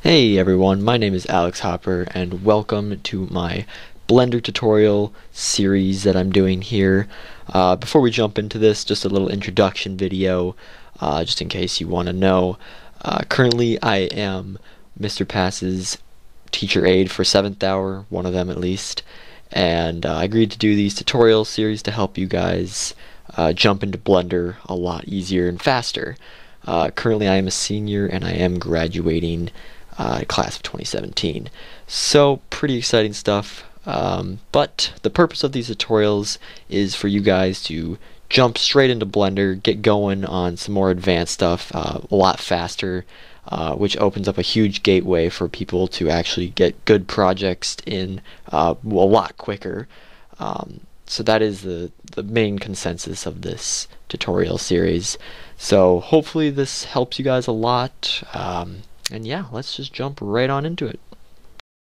Hey everyone, my name is Alex Hopper and welcome to my Blender tutorial series that I'm doing here. Uh, before we jump into this, just a little introduction video, uh, just in case you want to know. Uh, currently I am Mr. Pass's teacher aide for 7th hour, one of them at least, and uh, I agreed to do these tutorial series to help you guys uh, jump into Blender a lot easier and faster. Uh, currently I am a senior and I am graduating uh, class of 2017. So, pretty exciting stuff. Um, but the purpose of these tutorials is for you guys to jump straight into Blender, get going on some more advanced stuff uh, a lot faster, uh, which opens up a huge gateway for people to actually get good projects in uh, a lot quicker. Um, so that is the, the main consensus of this tutorial series. So hopefully this helps you guys a lot. Um, and yeah, let's just jump right on into it.